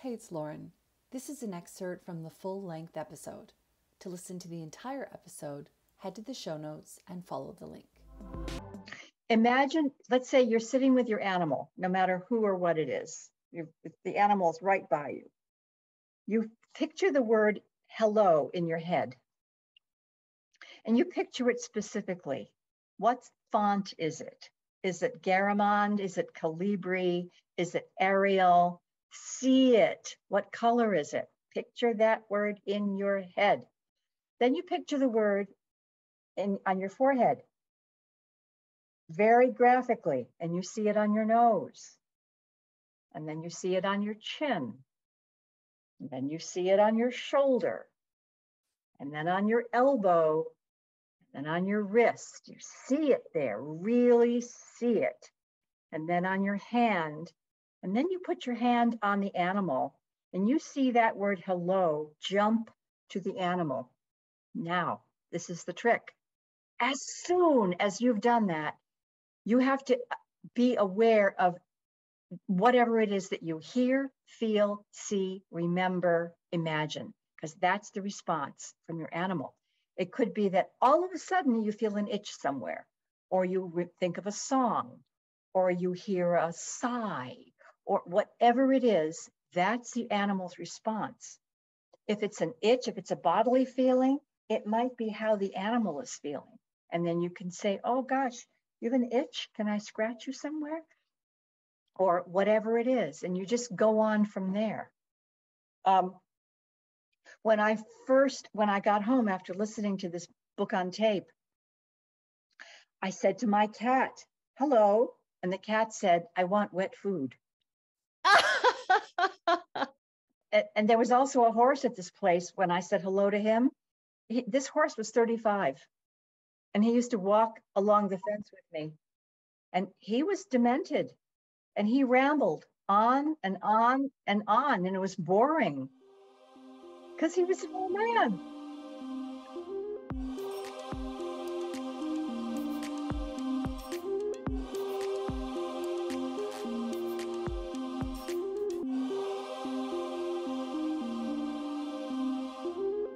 Hey, it's Lauren. This is an excerpt from the full length episode. To listen to the entire episode, head to the show notes and follow the link. Imagine, let's say you're sitting with your animal, no matter who or what it is. You're, the animal's right by you. You picture the word hello in your head. And you picture it specifically. What font is it? Is it Garamond? Is it Calibri? Is it Arial? See it. What color is it? Picture that word in your head. Then you picture the word in, on your forehead very graphically, and you see it on your nose. And then you see it on your chin. And then you see it on your shoulder. And then on your elbow. And then on your wrist. You see it there, really see it. And then on your hand. And then you put your hand on the animal and you see that word hello jump to the animal. Now, this is the trick. As soon as you've done that, you have to uh, be aware of whatever it is that you hear, feel, see, remember, imagine, because that's the response from your animal. It could be that all of a sudden you feel an itch somewhere, or you think of a song, or you hear a sigh, or whatever it is, that's the animal's response. If it's an itch, if it's a bodily feeling, it might be how the animal is feeling. And then you can say, oh gosh, you have an itch? Can I scratch you somewhere? Or whatever it is. And you just go on from there. Um, when I first, when I got home after listening to this book on tape, I said to my cat, hello. And the cat said, I want wet food. And, there was also a horse at this place when I said hello to him. He, this horse was 35 and he used to walk along the fence with me. And he was demented and he rambled on and on and on, and it was boring because he was an old man.